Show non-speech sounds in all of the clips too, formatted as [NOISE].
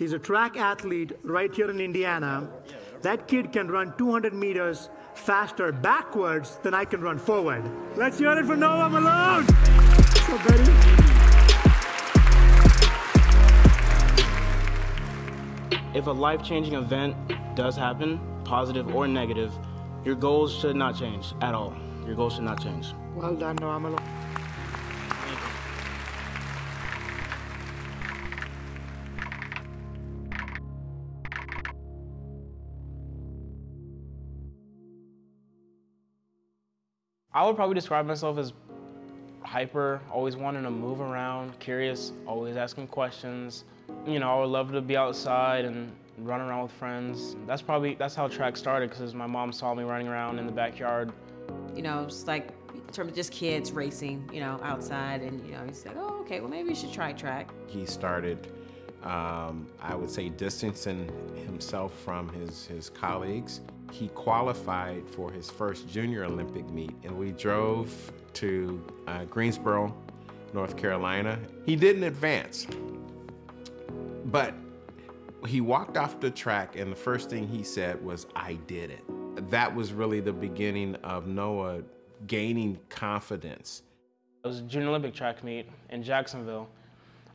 He's a track athlete right here in Indiana. That kid can run 200 meters faster backwards than I can run forward. Let's hear it for Noah Malone. So, Betty. If a life-changing event does happen, positive or negative, your goals should not change at all. Your goals should not change. Well done, Noah Malone. I would probably describe myself as hyper, always wanting to move around, curious, always asking questions. You know, I would love to be outside and run around with friends. That's probably, that's how track started because my mom saw me running around in the backyard. You know, just like in terms of just kids racing, you know, outside and, you know, he's like, oh, okay, well, maybe you should try track. He started, um, I would say, distancing himself from his, his colleagues. He qualified for his first junior Olympic meet, and we drove to uh, Greensboro, North Carolina. He didn't advance, but he walked off the track, and the first thing he said was, I did it. That was really the beginning of Noah gaining confidence. It was a junior Olympic track meet in Jacksonville.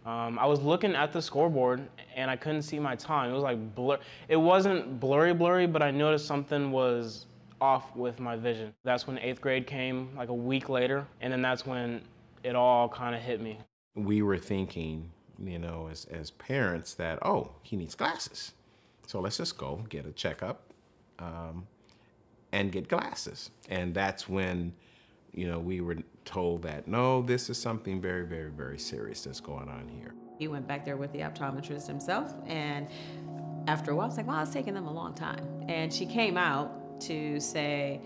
Um, I was looking at the scoreboard and I couldn't see my time. It was like blur. It wasn't blurry, blurry, but I noticed something was off with my vision. That's when eighth grade came, like a week later, and then that's when it all kind of hit me. We were thinking, you know, as, as parents that, oh, he needs glasses. So let's just go get a checkup um, and get glasses. And that's when, you know, we were told that, no, this is something very, very, very serious that's going on here. He went back there with the optometrist himself, and after a while, I was like, wow, it's taking them a long time. And she came out to say,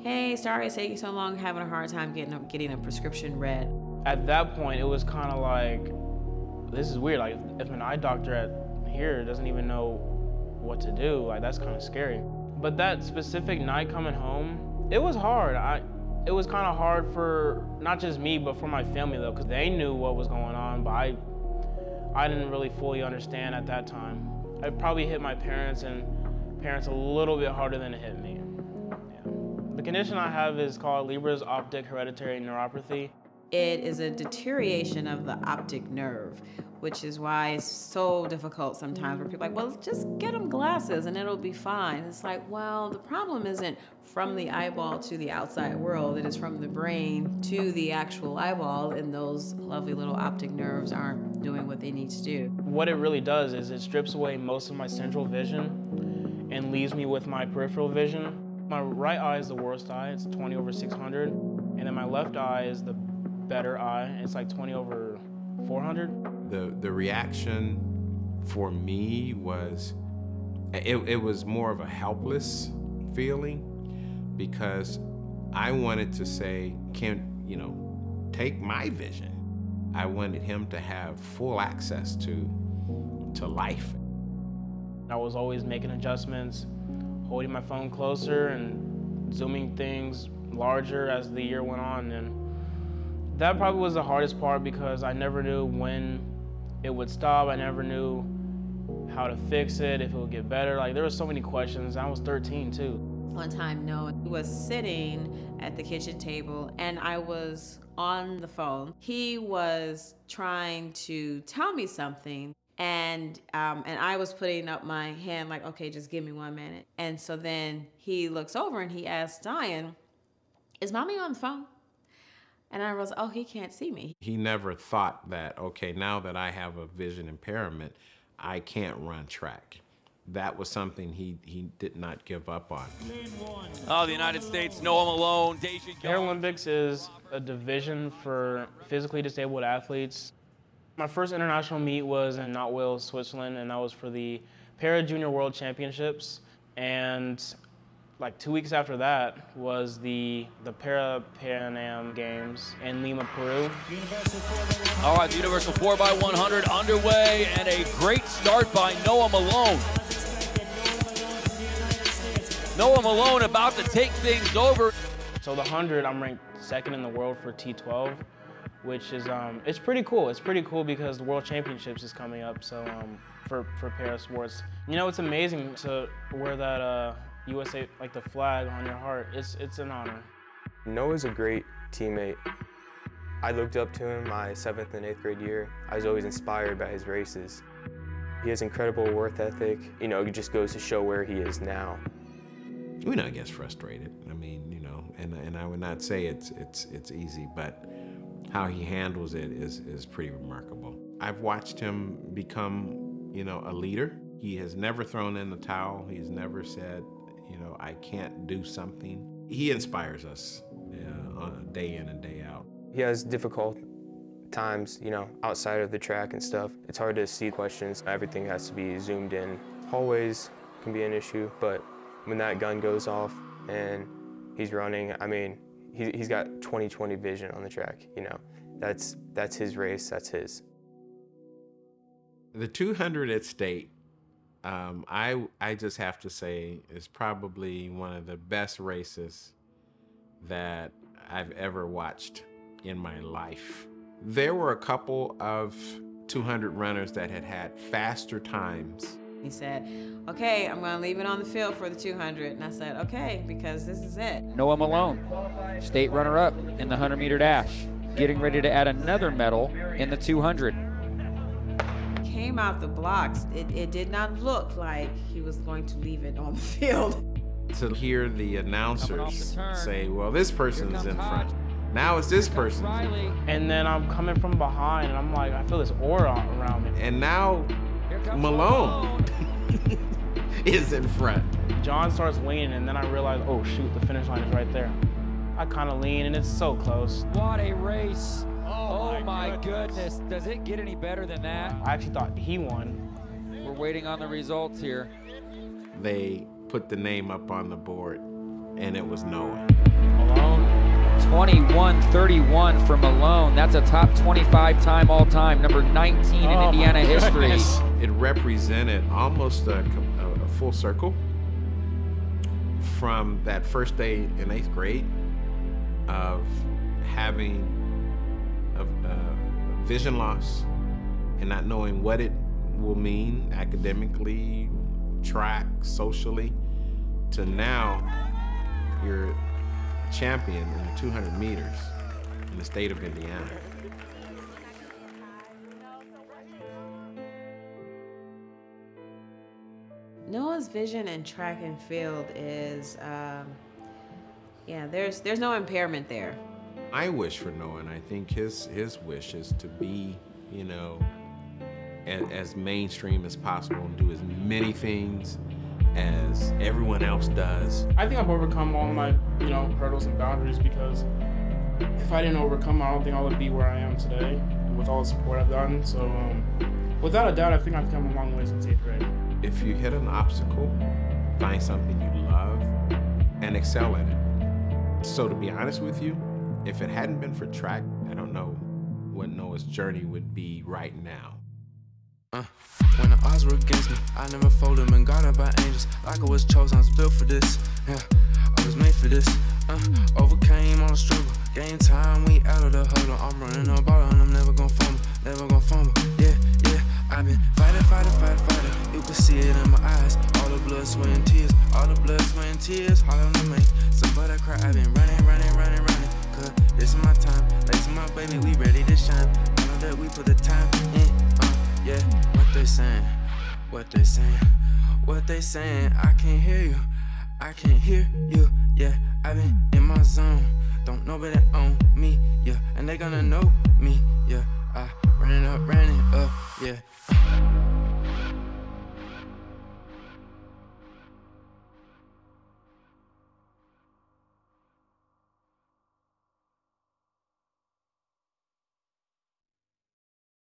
hey, sorry it's taking so long, having a hard time getting a, getting a prescription read. At that point, it was kind of like, this is weird. Like, if an eye doctor at here doesn't even know what to do, like, that's kind of scary. But that specific night coming home, it was hard. I, it was kind of hard for not just me, but for my family though, because they knew what was going on, but I, I didn't really fully understand at that time. I probably hit my parents and parents a little bit harder than it hit me. Yeah. The condition I have is called Leber's optic hereditary neuropathy. It is a deterioration of the optic nerve, which is why it's so difficult sometimes for people are like, well, just get them glasses and it'll be fine. It's like, well, the problem isn't from the eyeball to the outside world. It is from the brain to the actual eyeball, and those lovely little optic nerves aren't doing what they need to do. What it really does is it strips away most of my central vision and leaves me with my peripheral vision. My right eye is the worst eye, it's 20 over 600, and then my left eye is the better eye. It's like 20 over 400. The, the reaction for me was, it, it was more of a helpless feeling because I wanted to say, can, you know, take my vision. I wanted him to have full access to, to life. I was always making adjustments, holding my phone closer and zooming things larger as the year went on. And that probably was the hardest part because I never knew when it would stop. I never knew how to fix it, if it would get better. Like there were so many questions. I was 13 too. One time, no, Noah was sitting at the kitchen table and I was on the phone. He was trying to tell me something and um, and I was putting up my hand like, okay, just give me one minute. And so then he looks over and he asks Diane, "Is mommy on the phone?" And I was, oh, he can't see me. He never thought that, okay, now that I have a vision impairment, I can't run track. That was something he, he did not give up on. Oh, the United States, Noah Malone, Dejan Paralympics is a division for physically disabled athletes. My first international meet was in Notwil, Switzerland, and that was for the Para Junior World Championships. And like two weeks after that was the the Para Pan Am Games in Lima, Peru. All right, the Universal 4x100 underway and a great start by Noah Malone. Noah Malone about to take things over. So the 100, I'm ranked second in the world for T12. which is um, it's pretty cool. It's pretty cool because the World Championships is coming up. So um, for for para sports, you know, it's amazing to wear that uh, USA like the flag on your heart. It's it's an honor. Noah's a great teammate. I looked up to him my seventh and eighth grade year. I was always inspired by his races. He has incredible work ethic. You know, it just goes to show where he is now. We know he gets frustrated. I mean, you know, and, and I would not say it's, it's, it's easy, but how he handles it is, is pretty remarkable. I've watched him become, you know, a leader. He has never thrown in the towel. He's never said, you know, I can't do something. He inspires us uh, day in and day out. He has difficult times, you know, outside of the track and stuff. It's hard to see questions. Everything has to be zoomed in. Hallways can be an issue, but when that gun goes off and he's running, I mean, he, he's got 20/20 vision on the track, you know. That's, that's his race, that's his. The 200 at state, um, I, I just have to say, is probably one of the best races that I've ever watched in my life. There were a couple of 200 runners that had had faster times. He said, okay, I'm gonna leave it on the field for the 200. And I said, okay, because this is it. Noah Malone, state runner-up in the 100 meter dash, getting ready to add another medal in the 200. Came out the blocks, it, it did not look like he was going to leave it on the field. To hear the announcers the say, well, this person is in front. Now it's this person. And then I'm coming from behind and I'm like, I feel this aura around me. And now Malone [LAUGHS] is in front. John starts leaning and then I realize, oh shoot, the finish line is right there. I kind of lean and it's so close. What a race. Oh, oh my, my goodness. goodness. Does it get any better than that? I actually thought he won. We're waiting on the results here. They put the name up on the board and it was Noah. Malone 21-31 for Malone. That's a top 25 time all time, number 19 in oh Indiana history. It represented almost a, a, a, full circle from that first day in eighth grade of having a, a vision loss and not knowing what it will mean academically, track, socially, to now you're a champion in the 200 meters in the state of Indiana. Noah's vision in track and field is, um, yeah, there's there's no impairment there. I wish for Noah, and I think his his wish is to be, you know, as, as mainstream as possible and do as many things as everyone else does. I think I've overcome all my, you know, hurdles and boundaries because if I didn't overcome, I don't think I would be where I am today with all the support I've gotten. So, um, without a doubt, I think I've come a long way since eighth grade. If you hit an obstacle, find something you love and excel in it. So, to be honest with you, if it hadn't been for track, I don't know what Noah's journey would be right now. Uh, when the odds were against me, I never folded, and got up by angels. Like I was chosen, I was built for this. Yeah, they saying, what they saying, what they saying, I can't hear you, I can't hear you, yeah, I've been in my zone, don't nobody own me, yeah, and they gonna know me, yeah, I ran it up, ran it up, yeah.